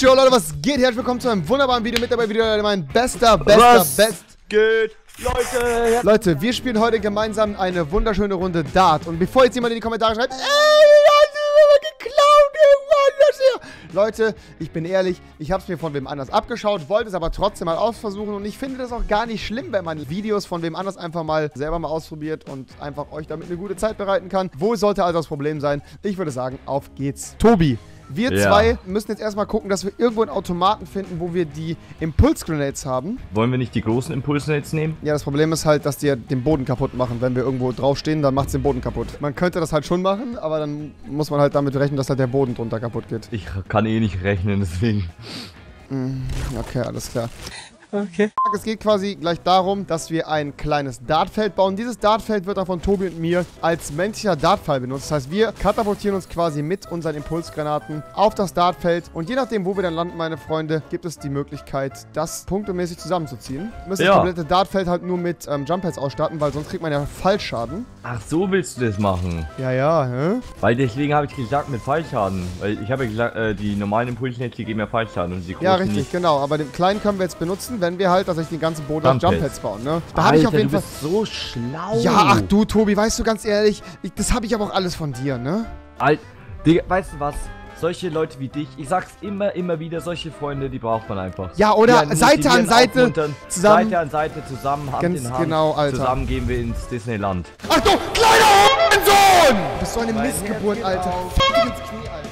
Yo Leute, was geht? Herzlich willkommen zu einem wunderbaren Video. Mit dabei wieder mein bester, bester, Was best. geht? Leute, Leute, wir spielen heute gemeinsam eine wunderschöne Runde Dart. Und bevor jetzt jemand in die Kommentare schreibt, ey, geklaut irgendwann das hier. Leute, ich bin ehrlich, ich habe es mir von wem anders abgeschaut, wollte es aber trotzdem mal ausversuchen. Und ich finde das auch gar nicht schlimm, wenn man Videos von wem anders einfach mal selber mal ausprobiert und einfach euch damit eine gute Zeit bereiten kann. Wo sollte also das Problem sein? Ich würde sagen, auf geht's. Tobi. Wir Ja. zwei müssen jetzt erstmal gucken, dass wir irgendwo einen Automaten finden, wo wir die Impulsgrenades haben. wollen wir nicht die großen Impulse jetzt nehmen? Ja, das Problem ist halt, dass die ja den Boden kaputt machen. Wenn wir irgendwo draufstehen, dann macht es den Boden kaputt. Man könnte das halt schon machen, aber dann muss man halt damit rechnen, dass halt der Boden drunter kaputt geht. Ich kann eh nicht rechnen, deswegen. Okay, alles klar. Okay. Es geht quasi gleich darum, dass wir ein kleines Dartfeld bauen. Dieses Dartfeld wird dann von Tobi und mir als menschlicher Dartpfeil benutzt. Das heißt, wir katapultieren uns quasi mit unseren Impulsgranaten auf das Dartfeld. Und je nachdem, wo wir dann landen, meine Freunde, gibt es die Möglichkeit, das punktemäßig zusammenzuziehen. Wir müssen Ja. das komplette Dartfeld halt nur mit ähm, Jump-Pads ausstatten, weil sonst kriegt man ja Fallschaden. Ach, so willst du das machen. Ja, ja, hä? Weil deswegen habe ich gesagt mit Fallschaden. Weil ich habe ja gesagt, äh, die normalen Impulsnetze die geben ja Fallschaden und die Ja, richtig, nicht. genau. Aber den kleinen können wir jetzt benutzen, wenn wir halt tatsächlich den ganzen Boden auf Jump-Pads. Jump-Pads bauen, ne? Da habe ich auf Alter, jeden du Fall... bist so schlau. Ja, ach du, Tobi, weißt du ganz ehrlich, ich, das habe ich aber auch alles von dir, ne? Alt, Digga, weißt du was? Solche Leute wie dich, ich sag's immer, immer wieder, solche Freunde, die braucht man einfach. Ja, oder einen Seite an Seite zusammen- Seite an Seite zusammen, Hand Ganz in Hand. genau, Alter. Zusammen gehen wir ins Disneyland. Ach du, kleiner Hurensohn! Du bist so eine Mein Missgeburt, Alter. auf. Fick dich ins Knie, Alter.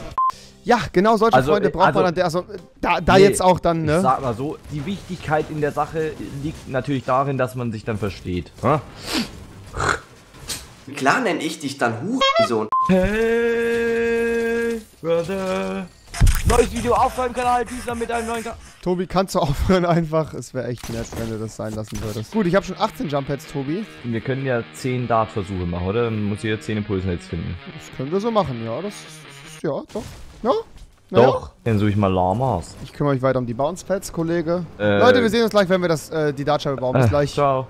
Ja, genau solche Also, Freunde äh, braucht man also- an der, also da, da Nee, jetzt auch dann, Ich ne? sag mal so, die Wichtigkeit in der Sache liegt natürlich darin, dass man sich dann versteht. Hä? Klar nenn ich dich dann Hurensohn. Hey, Brother. Neues Video auf meinem Kanal, dieser mit einem neuen Kanal. Tobi, kannst du aufhören einfach? Es wäre echt nett, wenn du das sein lassen würdest. Gut, ich habe schon 18 Jump-Pads, Tobi. Wir können ja 10 Dart-Versuche machen, oder? Dann muss jeder 10 Impulsnetz finden. Das können wir so machen, ja. Das ist, ja, doch. Ja. Na Doch, dann suche ich mal Lamas. Ich kümmere mich weiter um die Bounce-Pads, Kollege. Äh, Leute, wir sehen uns gleich, wenn wir das, äh, die Dartscheibe bauen. Bis Äh, gleich. Ciao.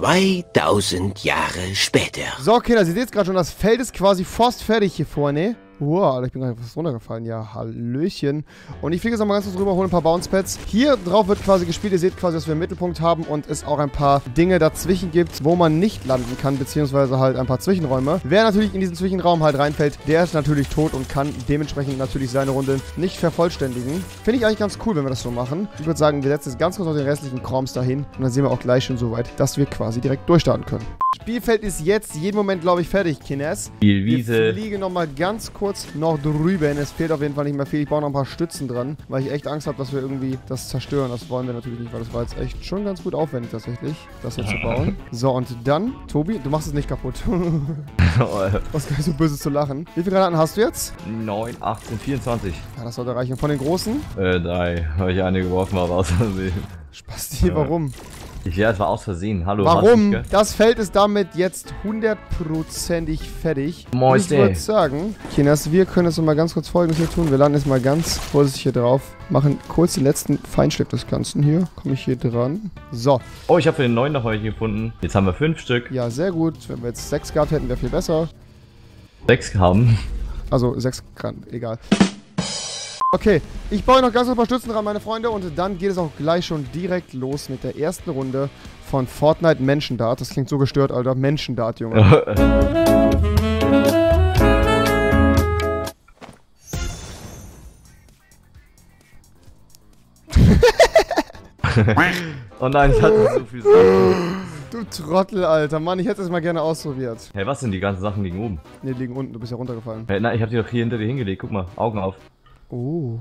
Zweitausend Jahre später. So, Kinder, Sie seht es gerade schon, das Feld ist quasi fast fertig hier vorne. Wow, ich bin gerade fast runtergefallen. Ja, Hallöchen. Und ich fliege jetzt nochmal ganz kurz rüber, hole ein paar Bounce-Pads. Hier drauf wird quasi gespielt. Ihr seht quasi, dass wir einen Mittelpunkt haben und es auch ein paar Dinge dazwischen gibt, wo man nicht landen kann, beziehungsweise halt ein paar Zwischenräume. Wer natürlich in diesen Zwischenraum halt reinfällt, der ist natürlich tot und kann dementsprechend natürlich seine Runde nicht vervollständigen. Finde ich eigentlich ganz cool, wenn wir das so machen. Ich würde sagen, wir setzen jetzt ganz kurz noch den restlichen Kroms dahin und dann sind wir auch gleich schon so weit, dass wir quasi direkt durchstarten können. Spielfeld ist jetzt jeden Moment, glaube ich, fertig, Kines. Spielwiese. fliegen nochmal ganz kurz noch drüber. Es fehlt auf jeden Fall nicht mehr viel. Ich baue noch ein paar Stützen dran, weil ich echt Angst habe, dass wir irgendwie das zerstören. Das wollen wir natürlich nicht, weil das war jetzt echt schon ganz gut aufwendig tatsächlich, das hier zu bauen. So, und dann, Tobi, du machst es nicht kaputt. Was gar nicht so böse zu lachen. Wie viele Granaten hast du jetzt? 9, 18, 24. Ja, das sollte reichen. Von den großen? Äh, drei. Weil ich eine geworfen habe aus Versehen. Spasti, Ja. warum? Ich, ja, es war aus Versehen. Hallo. Warum? gell? Das Feld ist damit jetzt hundertprozentig fertig. Moin, ich würde sagen, Kinas, wir können jetzt noch mal ganz kurz folgendes hier tun. Wir landen jetzt mal ganz vorsichtig hier drauf. Machen kurz den letzten Feinschliff des Ganzen hier. Komme ich hier dran. So, Oh, ich habe für den neuen noch welche gefunden. Jetzt haben wir fünf Stück. ja, sehr gut. Wenn wir jetzt sechs gehabt hätten, wäre viel besser. Sechs haben. Also sechs Gramm, egal. Okay, ich baue noch ganz ein paar Stützen dran, meine Freunde, und dann geht es auch gleich schon direkt los mit der ersten Runde von Fortnite Menschendart. Das klingt so gestört, Alter. Menschendart, Junge. oh nein, ich hatte so viel Sachen. Du Trottel, Alter. Mann, ich hätte es mal gerne ausprobiert. Hey, was sind die ganzen Sachen liegen oben? Ne, die liegen unten. Du bist ja runtergefallen. Hey, nein, ich habe die doch hier hinter dir hingelegt. Guck mal, Augen auf. Oh.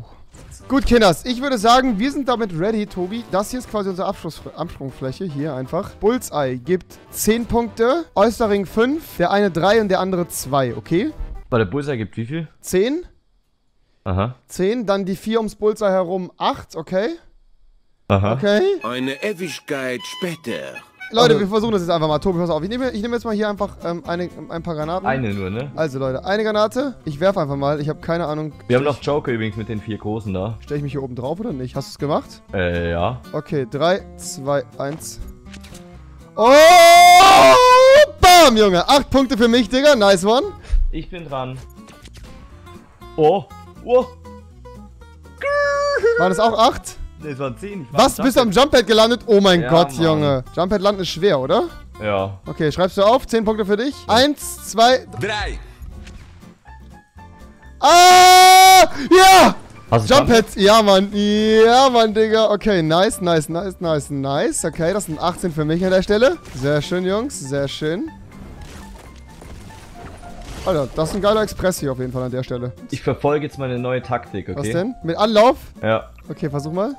Gut, Kinders, ich würde sagen, wir sind damit ready, Tobi. Das hier ist quasi unsere Abschluss Absprungfläche. Hier einfach. Bullseye gibt 10 Punkte, Oysterring 5, der eine 3 und der andere 2, okay? Weil der Bullseye gibt wie viel? 10, Aha. 10, dann die 4 ums Bullseye herum 8, okay? Aha. Okay. Eine Ewigkeit später. Leute, Also- wir versuchen das jetzt einfach mal. Tobi, pass auf. Ich nehme, ich nehme jetzt mal hier einfach ähm, eine, ein paar Granaten. Eine nur, ne? Also, Leute, eine Granate. Ich werfe einfach mal. Ich habe keine Ahnung. Wir haben noch Joker übrigens mit den vier großen da. Stelle ich mich hier oben drauf oder nicht? Hast du es gemacht? Äh, ja. Okay, 3, 2, 1. Oh! Bam, Junge. Acht Punkte für mich, Digga. Nice one. Ich bin dran. Oh. Oh. Waren es auch acht? Ne, es waren zehn. Ich war Was? Bist du am Jumppad gelandet? Oh mein Ja, Gott, Mann. Junge. Jumppad landen ist schwer, oder? Ja. Okay, schreibst du auf. Zehn Punkte für dich. Eins, zwei. Drei. Ah! Ja! Jumppad. Ja, Mann. Ja, Mann, Digga. Okay, nice, nice, nice, nice, nice. Okay, das sind 18 für mich an der Stelle. Sehr schön, Jungs. Sehr schön. Alter, das ist ein geiler Express hier auf jeden Fall an der Stelle. Ich verfolge jetzt meine neue Taktik, okay? Was denn? Mit Anlauf? Ja. Okay, versuch mal.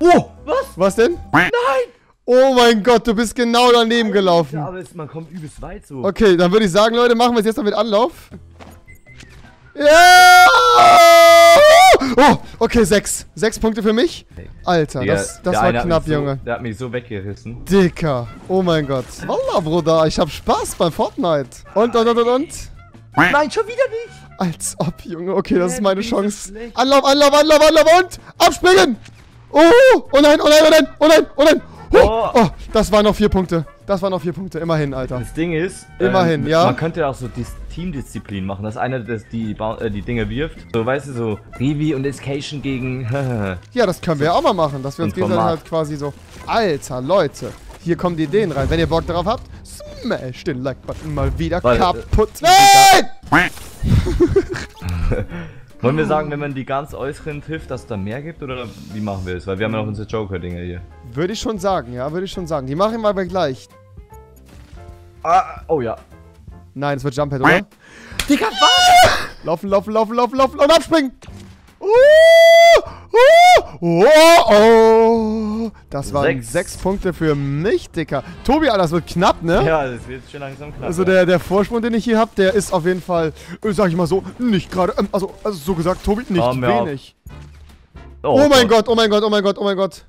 Oh! Was? Was denn? Nein! Oh mein Gott, du bist genau daneben gelaufen. Aber es, man kommt übelst weit so. Okay, dann würde ich sagen, Leute, machen wir es jetzt noch mit Anlauf. Ja! Oh, okay, sechs. Sechs Punkte für mich. Alter, Digga, das, das der war knapp, so, Junge. Der hat mich so weggerissen. Dicker. Oh mein Gott. Wallah, Bruder, ich hab Spaß beim Fortnite. Und, und, und, und, und. Nein, schon wieder nicht. Als ob, Junge. Okay, das ist meine Chance. Anlauf, Anlauf, Anlauf, Anlauf und abspringen. Oh, oh nein, oh nein, oh nein, oh nein, oh nein. Oh, Oh. das waren noch vier Punkte. Das waren noch vier Punkte. Immerhin, Alter. Das Ding ist, Immerhin, ja. Man könnte auch so Dis Teamdisziplin machen, dass einer das, die, äh, die Dinge wirft. So, weißt du, so Rivi und Escation gegen. Ja, das können wir ja auch mal machen, dass wir uns gegenseitig halt quasi so. Alter, Leute. Hier kommen die Ideen rein. Wenn ihr Bock darauf habt, smash den Like-Button mal wieder Weil, äh, kaputt. Nein! Wollen wir sagen, wenn man die ganz äußeren trifft, dass es da mehr gibt oder wie machen wir es? Weil wir haben ja noch unsere Joker-Dinger hier. Würde ich schon sagen, ja, würde ich schon sagen. Die machen wir aber gleich. Ah, oh ja. Nein, es wird Jumphead, oder? Digga, was? Laufen, laufen, laufen, laufen, laufen und abspringen. Uh, uh, oh, oh. Das waren Sechs. sechs Punkte für mich, Dicker. Tobi, Alter, das wird knapp, ne? Ja, das wird schon langsam knapp. Also der, der Vorsprung, den ich hier habe, der ist auf jeden Fall, äh, sag ich mal so, nicht gerade, ähm, also, also so gesagt, Tobi, nicht auf. wenig. Oh, mein Gott, oh mein Gott, oh mein Gott, oh mein Gott.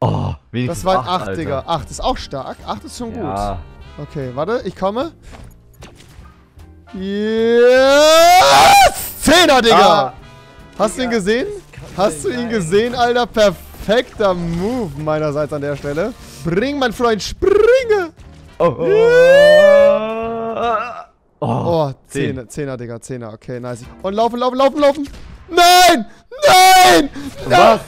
Oh, wenigstens Das waren acht, 8, Alter. Digga. 8 ist auch stark. 8 ist schon Ja. gut. Okay, warte, ich komme. Yes! Zehner, Digga! Ah, Hast du ihn gesehen? Hast du ihn Nein. gesehen, Alter? Perfekter Move meinerseits an der Stelle. Spring, mein Freund, springe! Oh, oh, oh. Oh, Zehn. Zehner, Zehner, Digga, Zehner. Okay, nice. Und laufen, laufen, laufen, laufen! Nein! Nein! Was?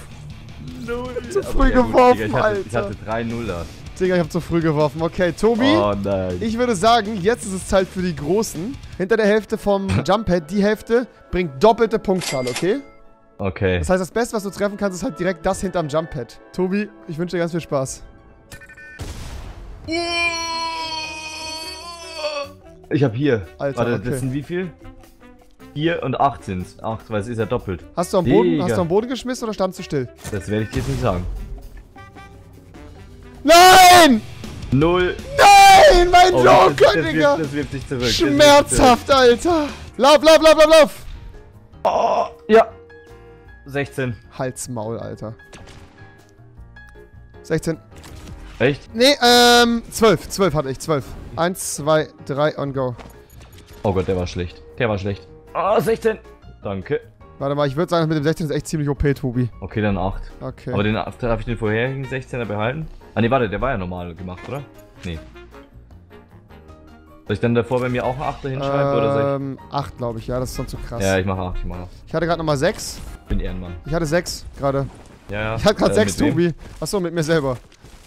Null. Zu früh ja, geworfen, Digga, ich hatte, Ich Alter. hatte drei Nuller. Digga, ich hab zu früh geworfen. Okay, Tobi. Oh nein. Ich würde sagen, jetzt ist es Zeit für die Großen. Hinter der Hälfte vom Jumppad, die Hälfte bringt doppelte Punktzahl, okay? Okay. Das heißt, das Beste, was du treffen kannst, ist halt direkt das hinterm Jumppad. Tobi, ich wünsche dir ganz viel Spaß. Ich hab hier. Alter, Warte, okay. das sind wie viel? 4 und 8 sind's. 8, weil es ist ja doppelt. Hast du am Boden, Digga. hast du am Boden geschmissen oder standst du still? Das werde ich dir jetzt nicht sagen. Nein! Null. Nein, mein Oh, Joker, das, Digga! das wirft sich zurück. Schmerzhaft, Alter! Lauf, lauf, lauf, lauf, lauf! zurück. Oh, ja. 16. Halsmaul, Alter. 16. Echt? Nee, ähm, 12. 12 hatte ich, 12. 1, 2, 3 und go. Oh Gott, der war schlecht. Der war schlecht. Oh, 16. Danke. Warte mal, ich würde sagen, das mit dem 16 ist echt ziemlich OP, Tobi. Okay, dann 8. Okay. Aber den, darf ich den vorherigen 16er behalten? Ah ne, warte, der war ja normal gemacht, oder? Nee. Soll ich dann davor bei mir auch einen 8er hinschreiben oder soll Ähm, 8, glaube ich, ja, das ist sonst zu krass. ich? Ja, ich mache 8, ich mache 8. Ich hatte gerade nochmal 6. Ich bin Ehrenmann. Ich hatte 6 gerade. Ja, ja. Ich hatte gerade Äh, 6, mit wem? Tobi. Achso, mit mir selber.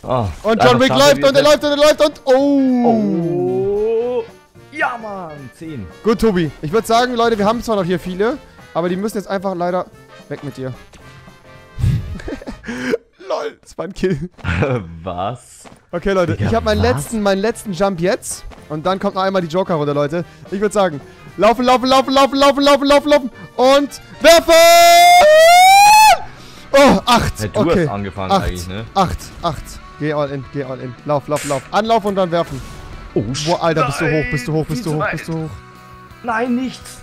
Ah. Und John Wick läuft und er es- läuft und er läuft und. Oh! Oh. Ja, Mann. 10. Gut, Tobi. Ich würde sagen, Leute, wir haben zwar noch hier viele, aber die müssen jetzt einfach leider weg mit dir. Lol, das war ein Kill. Was? Okay, Leute, Digga, ich habe meinen was? letzten, meinen letzten Jump jetzt. Und dann kommt noch einmal die Joker-Runde, Leute. Ich würde sagen, laufen, laufen, laufen, laufen, laufen, laufen, laufen, laufen. Und werfen! Oh, acht. Hey, du okay. hast angefangen acht, eigentlich, ne? acht, acht. Geh all in, geh all in. Lauf, lauf, lauf. Anlauf und dann werfen. Oh, Boah, Alter, bist du hoch, bist du hoch, bist du hoch, bist du hoch. Nein, nichts.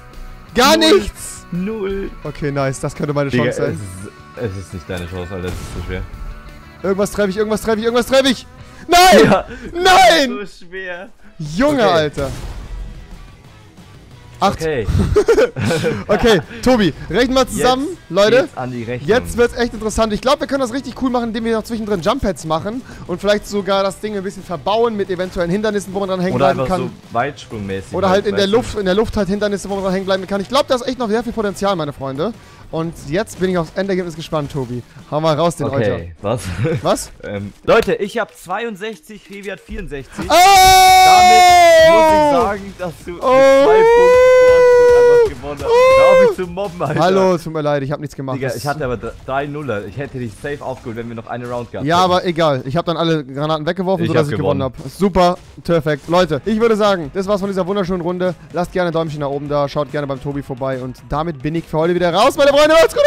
Gar Null. nichts! Null. Okay, nice. Das könnte meine Digga, Chance es sein. ist, es ist nicht deine Chance, Alter. Das ist so schwer. Irgendwas treffe ich, irgendwas treffe ich, irgendwas treffe ich! Nein! Ja. Nein! So schwer. Junge, Okay. Alter. Acht. Okay. Okay, Tobi, rechnen wir zusammen. Jetzt Leute, jetzt wird's echt interessant. Ich glaube, wir können das richtig cool machen, indem wir noch zwischendrin Jump-Pads machen und vielleicht sogar das Ding ein bisschen verbauen mit eventuellen Hindernissen, wo man dran hängen Oder bleiben kann. so weitsprungmäßig. Oder halt in der? Luft, in der Luft halt Hindernisse, wo man dran hängen bleiben kann. Ich glaube, da ist echt noch sehr viel Potenzial, meine Freunde. Und jetzt bin ich aufs Endergebnis gespannt, Tobi. Hau mal raus, den Euter. Okay, was? Was? ähm, Leute, ich habe 62, Revi hat 64. Oh! Damit muss ich sagen, dass du mit zwei Punkten Hast. Hör auf mich zu mobben, Alter. Hallo, tut mir leid, ich habe nichts gemacht. Digga, ich hatte aber dr- drei Nuller. Ich hätte dich safe aufgeholt, wenn wir noch eine Round gehabt Ja, hätten. aber egal. Ich habe dann alle Granaten weggeworfen, Ich sodass hab ich gewonnen gewonnen. habe. Super, perfekt. Leute, ich würde sagen, das war's von dieser wunderschönen Runde. Lasst gerne ein Däumchen nach oben da, schaut gerne beim Tobi vorbei und damit bin ich für heute wieder raus, meine Freunde. Macht's gut,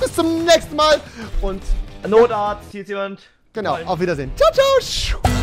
bis zum nächsten Mal und Notarzt, hier ist jemand. genau, Moin. auf Wiedersehen. Ciao, ciao.